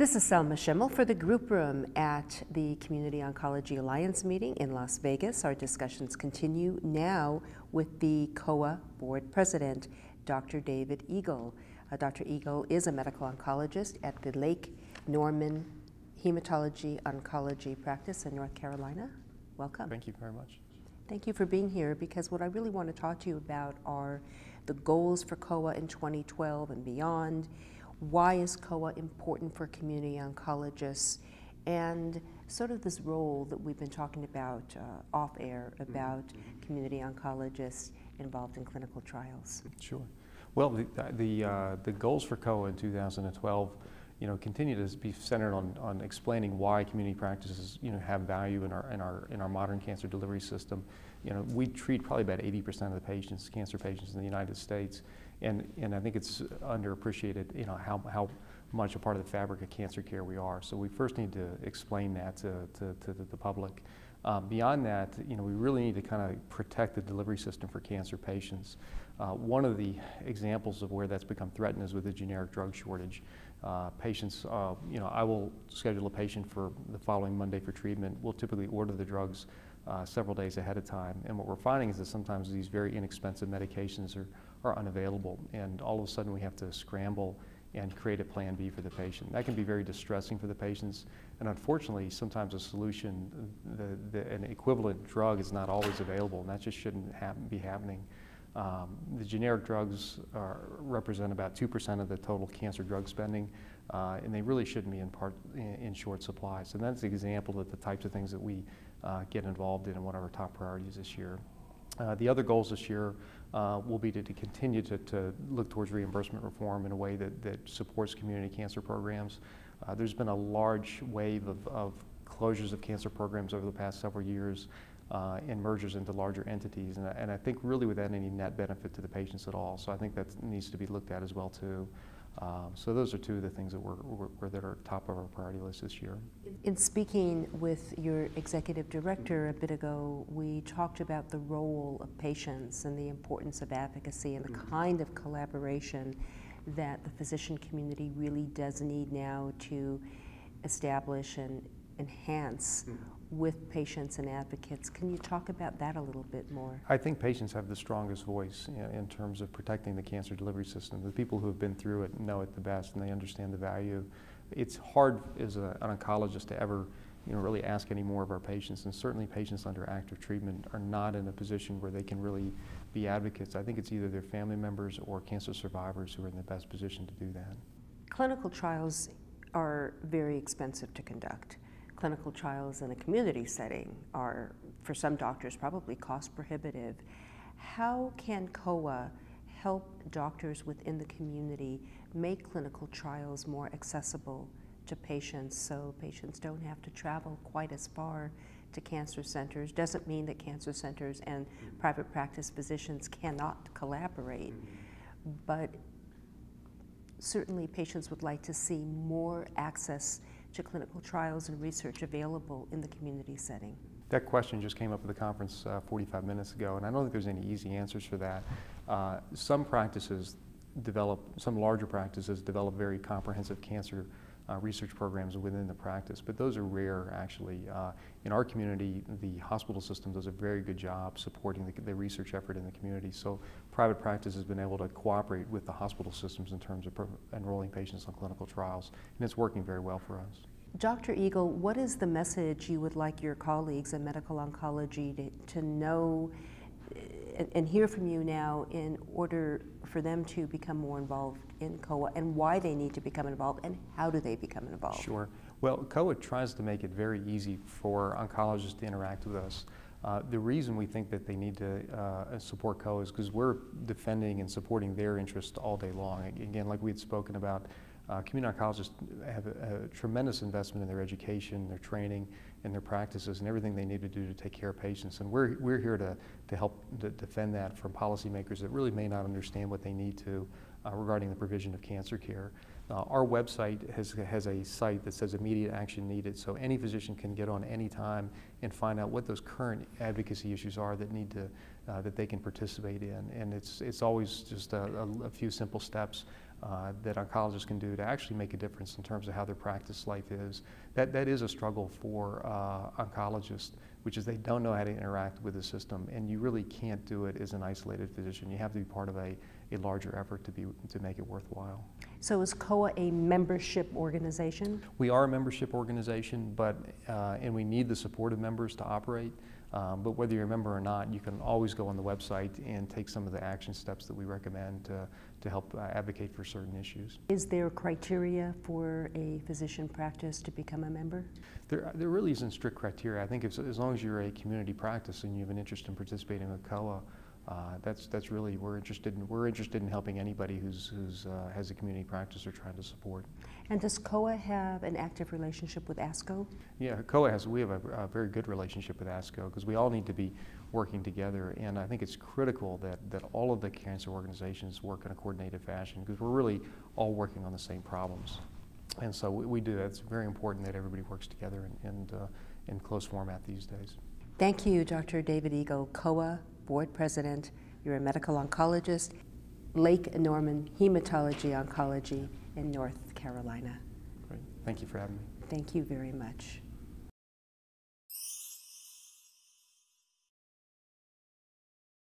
This is Selma Schimmel for the group room at the Community Oncology Alliance meeting in Las Vegas. Our discussions continue now with the COA board president, Dr. David Eagle. Uh, Dr. Eagle is a medical oncologist at the Lake Norman Hematology Oncology Practice in North Carolina. Welcome. Thank you very much. Thank you for being here because what I really want to talk to you about are the goals for COA in 2012 and beyond why is COA important for community oncologists, and sort of this role that we've been talking about uh, off air mm-hmm. about mm-hmm. community oncologists involved in clinical trials. Sure. Well, the, the, uh, the goals for COA in 2012 you know, continue to be centered on, on explaining why community practices, you know, have value in our, in our, in our modern cancer delivery system. You know, we treat probably about 80% of the patients, cancer patients in the United States, and, and I think it's underappreciated, you know, how, how much a part of the fabric of cancer care we are. So we first need to explain that to, to, to the, the public. Um, beyond that, you know, we really need to kind of protect the delivery system for cancer patients. Uh, one of the examples of where that's become threatened is with the generic drug shortage. Uh, patients, uh, you know, I will schedule a patient for the following Monday for treatment. We'll typically order the drugs uh, several days ahead of time. And what we're finding is that sometimes these very inexpensive medications are, are unavailable. And all of a sudden we have to scramble and create a plan B for the patient. That can be very distressing for the patients. And unfortunately, sometimes a solution, the, the, an equivalent drug is not always available, and that just shouldn't happen, be happening. Um, the generic drugs are, represent about 2% of the total cancer drug spending, uh, and they really shouldn't be in, part, in, in, short supply. So that's an example of the types of things that we uh, get involved in and one of our top priorities this year. Uh, the other goals this year uh, will be to, to continue to, to, look towards reimbursement reform in a way that, that supports community cancer programs. Uh, there's been a large wave of, of, closures of cancer programs over the past several years uh, and mergers into larger entities, and, and I think really without any net benefit to the patients at all. So I think that needs to be looked at as well too. Um, so those are two of the things that, we're, we're, that are top of our priority list this year. In speaking with your executive director a bit ago, we talked about the role of patients and the importance of advocacy and the mm-hmm. kind of collaboration that the physician community really does need now to establish and enhance mm-hmm with patients and advocates. Can you talk about that a little bit more? I think patients have the strongest voice in terms of protecting the cancer delivery system. The people who have been through it know it the best and they understand the value. It's hard as a, an oncologist to ever you know, really ask any more of our patients, and certainly patients under active treatment are not in a position where they can really be advocates. I think it's either their family members or cancer survivors who are in the best position to do that. Clinical trials are very expensive to conduct clinical trials in a community setting are, for some doctors, probably cost prohibitive. How can COA help doctors within the community make clinical trials more accessible to patients so patients don't have to travel quite as far to cancer centers? Doesn't mean that cancer centers and private practice physicians cannot collaborate, mm-hmm. but certainly patients would like to see more access to clinical trials and research available in the community setting? That question just came up at the conference uh, 45 minutes ago, and I don't think there's any easy answers for that. Uh, some practices develop, some larger practices develop very comprehensive cancer uh, research programs within the practice, but those are rare actually. Uh, in our community, the hospital system does a very good job supporting the, the, research effort in the community. So private practice has been able to cooperate with the hospital systems in terms of enrolling patients on clinical trials, and it's working very well for us. Dr. Eagle, what is the message you would like your colleagues in medical oncology to, to know and, hear from you now in order for them to become more involved in COA and why they need to become involved and how do they become involved? Sure. Well, COA tries to make it very easy for oncologists to interact with us. Uh, the reason we think that they need to uh, support COA is because we're defending and supporting their interests all day long. Again, like we had spoken about, uh, community oncologists have a, a, tremendous investment in their education, their training, and their practices, and everything they need to do to take care of patients. And we're, we're here to, to help to defend that from policymakers that really may not understand what they need to uh, regarding the provision of cancer care. Uh, our website has, has a site that says immediate action needed, so any physician can get on any time and find out what those current advocacy issues are that need to, uh, that they can participate in. And it's, it's always just a, a, a few simple steps. Uh, that oncologists can do to actually make a difference in terms of how their practice life is. That, that is a struggle for uh, oncologists, which is they don't know how to interact with the system, and you really can't do it as an isolated physician. You have to be part of a, a larger effort to, be, to make it worthwhile. So is COA a membership organization? We are a membership organization, but, uh, and we need the support of members to operate. Um, but whether you're a member or not, you can always go on the website and take some of the action steps that we recommend to, to help uh, advocate for certain issues. Is there criteria for a physician practice to become a member? There, there really isn't strict criteria. I think if, as long as you're a community practice and you have an interest in participating with COA, uh, that's, that's really, we're interested in, we're interested in helping anybody who's, who's uh, has a community practice or trying to support. And does COA have an active relationship with ASCO? Yeah, COA has, we have a, a very good relationship with ASCO because we all need to be working together and I think it's critical that, that all of the cancer organizations work in a coordinated fashion because we're really all working on the same problems. And so we, we do, it's very important that everybody works together in, in, uh, in close format these days. Thank you, Dr. David Eagle, COA board president. You're a medical oncologist, Lake Norman Hematology Oncology in North Carolina. Great. Thank you for having me. Thank you very much.